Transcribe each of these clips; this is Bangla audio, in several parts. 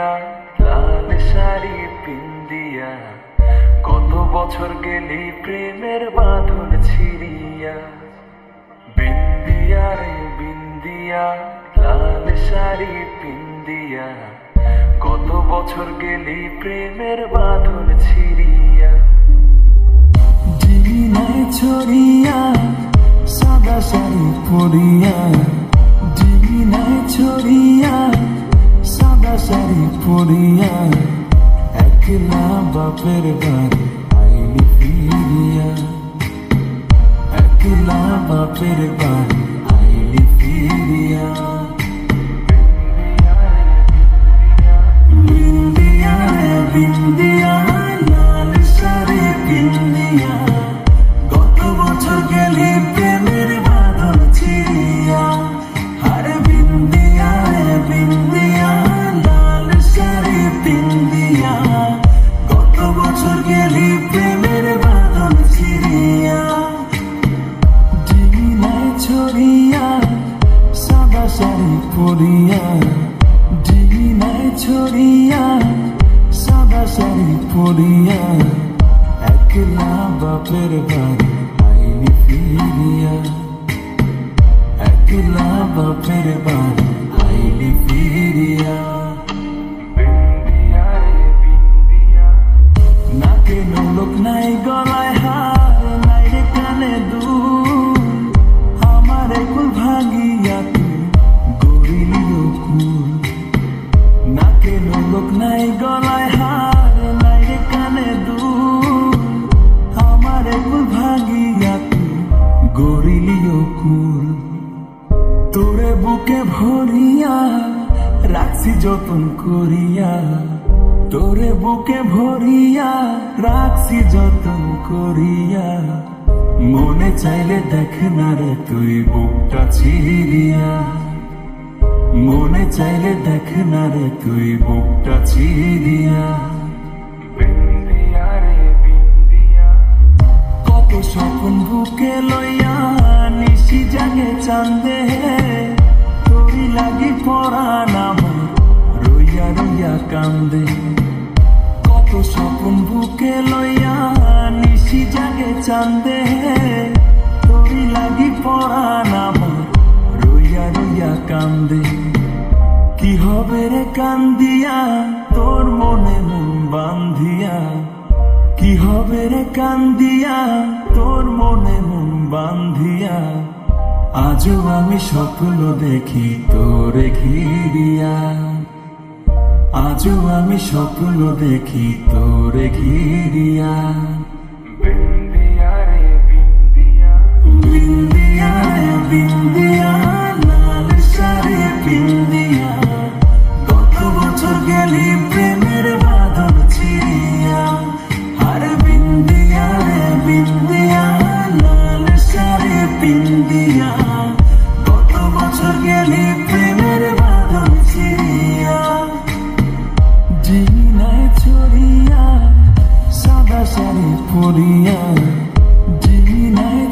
লাল শাড়ি পিন্দিয়া কত বছর গেলি প্রেমের বাঁধন ছিড়িয়া। বিন্দিয়া রে বিন্দিয়া লাল শাড়ি পিন্দিয়া কত বছর গেলি প্রেমের বাঁধন ছিড়িয়া। ডিনায় ছড়িয়া, সাদা শাড়ি পরিয়া শাড়ি পরিয়া একলা বাপের বাড়ি আইলি ফিরিয়া শাড়ি পরিয়া ডিনায় ছড়িয়া, সাদা শাড়ি পরিয়া একলা বাপের বাড়ি আইনি ফিরিয়া। একলা বাপের বাড়ি আইনি ফিরিয়া। নাকে নোলক নাই গলায় বুকে ভরিয়া রাখছি যতন করিয়া। তোরে বুকে ভরিয়া রাখছি যতন করিয়া। মনে চাইলে দেখ না রে তুই বুকটা ছিড়িয়া। মনে চাইলে দেখ না রে তুই বুকটা ছিড়িয়া। কত স্বপ্ন বুকে লইয়া নিশি জাগে চান্দে কান্দে। কত স্বপ্ন বুকে লইয়া নিশি জাগে চান্দে। তোরি লাগি পরাণ আমার রইয়া রইয়া কান্দে। কি হবে রে কান্দিয়া, তোর মনে মন বান্ধিয়া? কি হবে রে কান্দিয়া, তোর মনে মন বান্ধিয়া? আজও আমি স্বপ্ন দেখি তোরে ঘিরিয়া। আজও আমি স্বপ্ন দেখি তোরে ঘিরিয়া।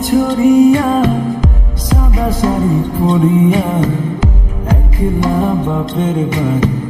ছড়িয়া সাদা শাড়ি পরিয়া একলা বাপের বাড়ি।